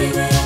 everywhere.